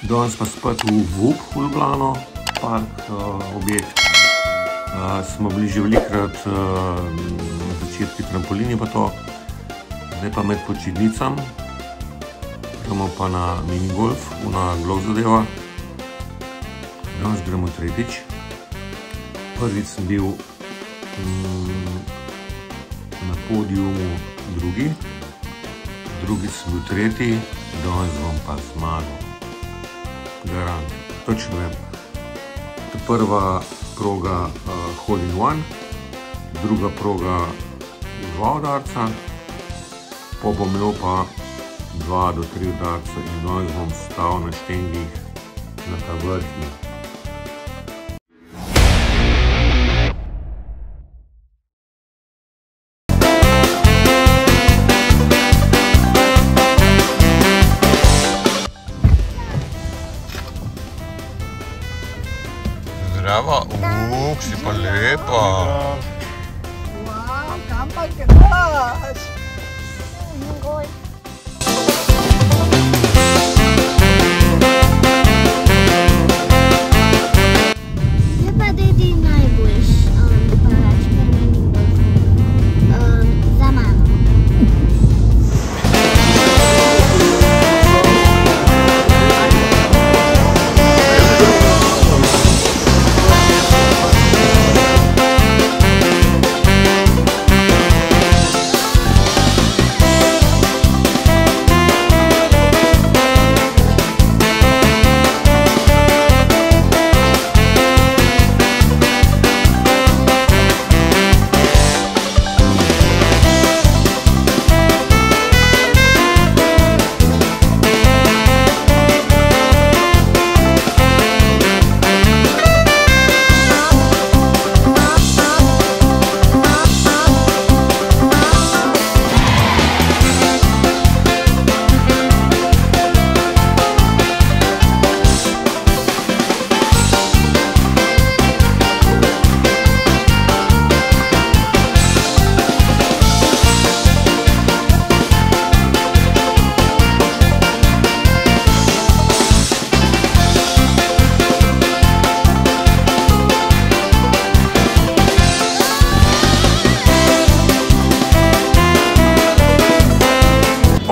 Danes pa spet v VUP v Ljubljano, park, uh, objekt. Uh, smo bili že velikrat uh, na začetku trampolini, pa to, zdaj pa med počitnicami, gremo pa na minigolf, na glog zadeva. Danes gremo tretjič. Prvič sem bil um, na podiumu drugi, drugič sem bil tretji, danes bom pa zmagal. Garant, točno vem. Je prva proga uh, Hole in One, druga proga dva udarca, pa bom imel pa dva do tri udarca in danes bom stal na štengih na ta vrhnji. Zdravo, uk, si pa lepa. Wow, kam pa greš? Gol.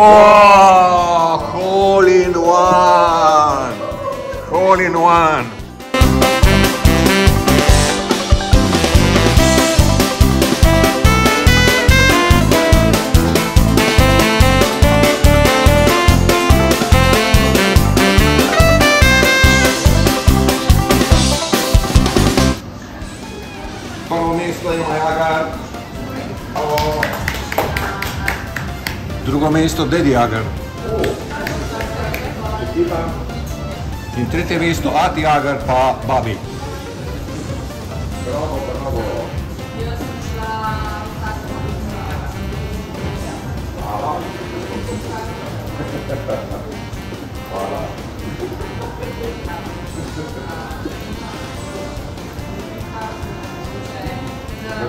Oh, hole in one. Hole in one. この名刺というのが drugomesto Dediagar. In tretje mesto Atiagar pa Babi. Bravo, bravo. Jaz sem šla v tako Hvala. Hvala.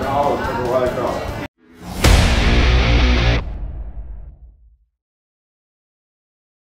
Bravo, Bravo, trgovalka.